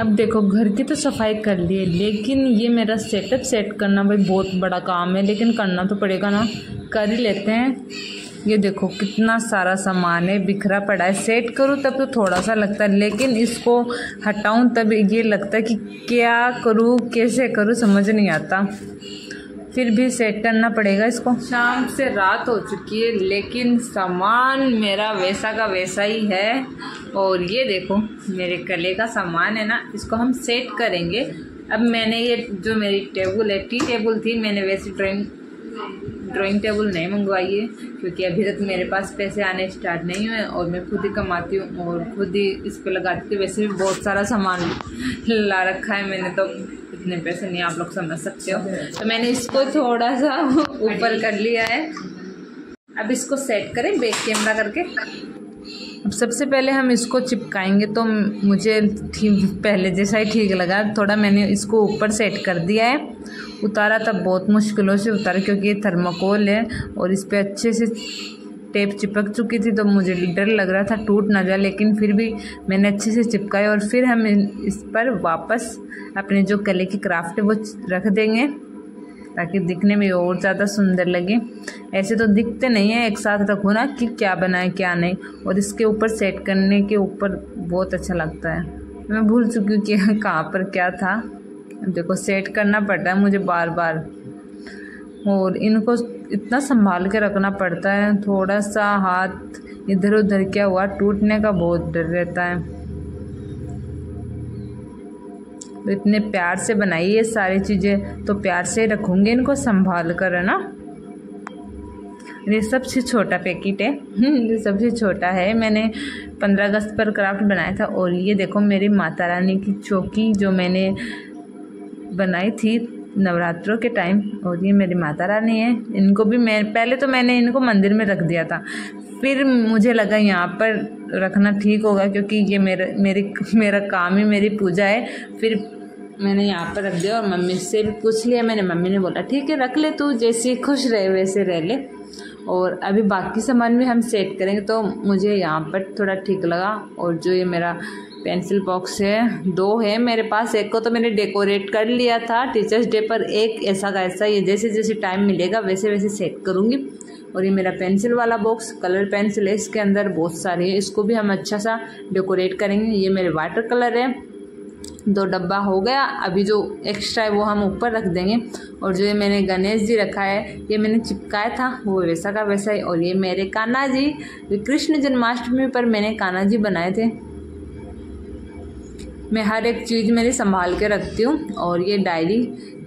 अब देखो, घर की तो सफ़ाई कर ली है, लेकिन ये मेरा सेटअप सेट करना भाई बहुत बड़ा काम है, लेकिन करना तो पड़ेगा ना। कर ही लेते हैं। ये देखो, कितना सारा सामान है, बिखरा पड़ा है। सेट करूँ तब तो थोड़ा सा लगता है, लेकिन इसको हटाऊँ तब ये लगता है कि क्या करूँ, कैसे करूँ, समझ नहीं आता। फिर भी सेट करना पड़ेगा इसको। शाम से रात हो चुकी है, लेकिन सामान मेरा वैसा का वैसा ही है। और ये देखो, मेरे गले का सामान है ना, इसको हम सेट करेंगे। अब मैंने ये जो मेरी टेबल है टी टेबल थी, मैंने वैसे ड्राइंग ड्राइंग टेबल नहीं मंगवाई है, क्योंकि अभी तक मेरे पास पैसे आने स्टार्ट नहीं हुए और मैं खुद ही कमाती हूँ और खुद ही इस पर लगाती हूँ। वैसे भी बहुत सारा सामान ला रखा है मैंने तो इतने पैसे नहीं आप लोग समझ सकते हो। तो मैंने इसको थोड़ा सा ऊपर कर लिया है। अब इसको सेट करें बैक कैमरा करके। अब सबसे पहले हम इसको चिपकाएँगे तो मुझे ठीक पहले जैसा ही ठीक लगा। थोड़ा मैंने इसको ऊपर सेट कर दिया है। उतारा तब बहुत मुश्किलों से उतारा क्योंकि ये थर्माकोल है और इस पर अच्छे से टेप चिपक चुकी थी तो मुझे डर लग रहा था, टूट ना जाए, लेकिन फिर भी मैंने अच्छे से चिपकाया और फिर हम इस पर वापस अपने जो कले की क्राफ्ट है वो रख देंगे। ताकि दिखने में और ज़्यादा सुंदर लगे। ऐसे तो दिखते नहीं है एक साथ रखो ना कि क्या बनाए, क्या नहीं। और इसके ऊपर सेट करने के ऊपर बहुत अच्छा लगता है। मैं भूल चुकी हूँ कि कहाँ पर क्या था। देखो सेट करना पड़ता है मुझे बार बार और इनको इतना संभाल के रखना पड़ता है। थोड़ा सा हाथ इधर उधर क्या हुआ, टूटने का बहुत डर रहता है। इतने प्यार से बनाई ये सारी चीज़ें तो प्यार से रखूँगी इनको संभाल कर है ना? ये सबसे छोटा पैकेट है। हम्म, ये सबसे छोटा है। मैंने पंद्रह अगस्त पर क्राफ्ट बनाया था और ये देखो मेरी माता रानी की चौकी जो मैंने बनाई थी नवरात्रों के टाइम और ये मेरी माता रानी है। इनको भी मैं, पहले तो मैंने इनको मंदिर में रख दिया था। फिर मुझे लगा यहाँ पर रखना ठीक होगा क्योंकि ये मेरा, मेरी, मेरा काम ही मेरी पूजा है। फिर मैंने यहाँ पर रख दिया और मम्मी से भी पूछ लिया। मैंने, मम्मी ने बोला, ठीक है, रख ले तू, जैसे खुश रहे, वैसे रह ले। और अभी बाकी सामान भी हम सेट करेंगे। तो मुझे यहाँ पर थोड़ा ठीक लगा और जो ये मेरा पेंसिल बॉक्स है, दो है मेरे पास, एक को तो मैंने डेकोरेट कर लिया था टीचर्स डे पर एक ऐसा का ऐसा, ये जैसे जैसे टाइम मिलेगा वैसे वैसे सेट करूँगी। और ये मेरा पेंसिल वाला बॉक्स कलर पेंसिल है, इसके अंदर बहुत सारी है, इसको भी हम अच्छा सा डेकोरेट करेंगे। ये मेरे वाटर कलर है। दो डब्बा हो गया, अभी जो एक्स्ट्रा है वो हम ऊपर रख देंगे। और जो ये मैंने गणेश जी रखा है, ये मैंने चिपकाया था, वो वैसा का वैसा ही। और ये मेरे कान्हा जी कृष्ण जन्माष्टमी पर मैंने कान्हा जी बनाए थे। मैं हर एक चीज़ मेरी संभाल के रखती हूँ और ये डायरी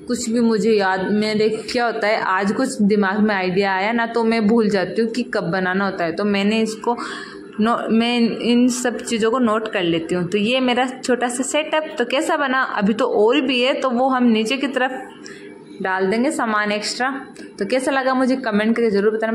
कुछ भी मुझे याद मेरे क्या होता है, आज कुछ दिमाग में आइडिया आया ना तो मैं भूल जाती हूँ कि कब बनाना होता है। तो मैंने इसको नो मैं इन सब चीज़ों को नोट कर लेती हूँ। तो ये मेरा छोटा सा सेटअप तो कैसा बना? अभी तो और भी है तो वो हम नीचे की तरफ़ डाल देंगे सामान एक्स्ट्रा तो कैसा लगा मुझे कमेंट करके ज़रूर बताना।